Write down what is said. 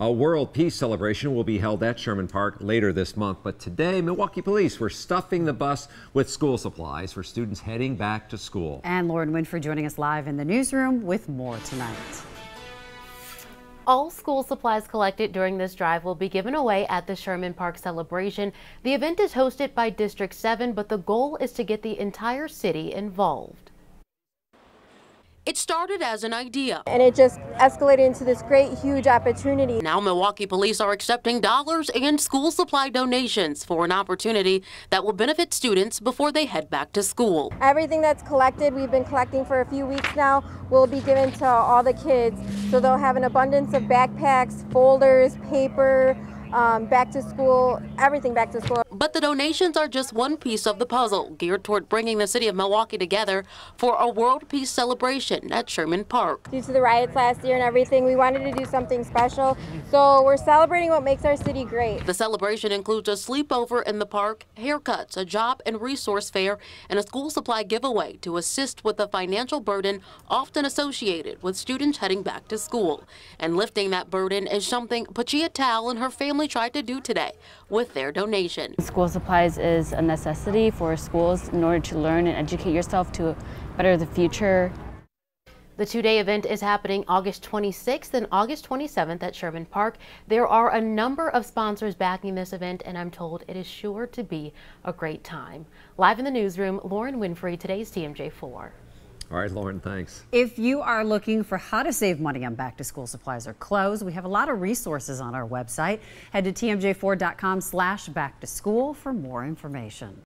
A World Peace Celebration will be held at Sherman Park later this month, but today Milwaukee Police were stuffing the bus with school supplies for students heading back to school. And Lauren Winfrey joining us live in the newsroom with more tonight. All school supplies collected during this drive will be given away at the Sherman Park celebration. The event is hosted by District 7, but the goal is to get the entire city involved. It started as an idea. And it just escalated into this great, huge opportunity. Now Milwaukee police are accepting dollars and school supply donations for an opportunity that will benefit students before they head back to school. Everything that's collected, we've been collecting for a few weeks now, will be given to all the kids. So they'll have an abundance of backpacks, folders, paper, um, back to school, everything back to school. But the donations are just one piece of the puzzle geared toward bringing the city of Milwaukee together for a World Peace celebration at Sherman Park. Due to the riots last year and everything, we wanted to do something special. So we're celebrating what makes our city great. The celebration includes a sleepover in the park, haircuts, a job and resource fair, and a school supply giveaway to assist with the financial burden often associated with students heading back to school. And lifting that burden is something Pachia Tal and her family tried to do today with their donation. School supplies is a necessity for schools in order to learn and educate yourself to better the future. The two-day event is happening August 26th and August 27th at Sherman Park. There are a number of sponsors backing this event, and I'm told it is sure to be a great time. Live in the newsroom, Lauren Winfrey, today's TMJ4. All right, Lauren, thanks. If you are looking for how to save money on back to school supplies or clothes, we have a lot of resources on our website. Head to tmj4.com slash back to school for more information.